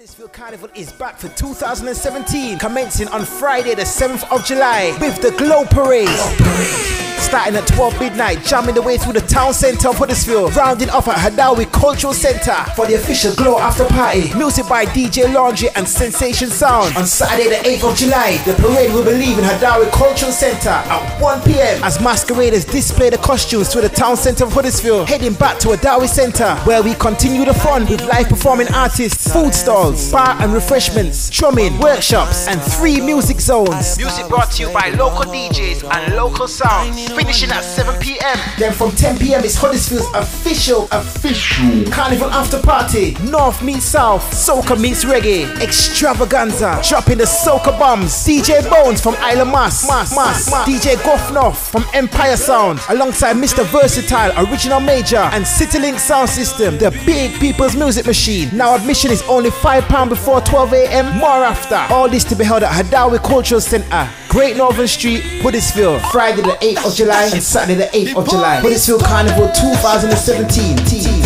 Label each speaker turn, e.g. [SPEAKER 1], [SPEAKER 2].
[SPEAKER 1] Huddersfield Carnival is back for 2017, commencing on Friday, the 7th of July, with the Glow Parade. Starting at 12 midnight, jamming the way through the town centre of Huddersfield, rounding off at Hudawi Cultural Centre for the official Glow After Party. Music by DJ Laundry and Sensation Sound. On Saturday, the 8th of July, the parade will be leaving Hudawi Cultural Centre at 1 pm as masqueraders display the costumes to the town centre of Huddersfield, heading back to Hudawi Centre, where we continue the fun with live performing artists, food stalls, bar and refreshments, drumming, workshops, and three music zones. Music brought to you by local DJs and local sounds. Finishing at 7 pm. Then from 10 pm is Huddersfield's official, official Carnival After Party. North meets South, Soca meets Reggae, Extravaganza, dropping the Soca bombs. DJ Bones from Isle of Mass, Mass, Mass, DJ Goffnoff from Empire Sound, alongside Mr. Versatile, Original Major, and Citylink Sound System, the big people's music machine. Now admission is only £5 before 12 am, more after. All this to be held at Hudawi Cultural Centre, Great Northern Street, Huddersfield, Friday the 8th of July and Saturday the 8th of July. Huddersfield Carnival 2017.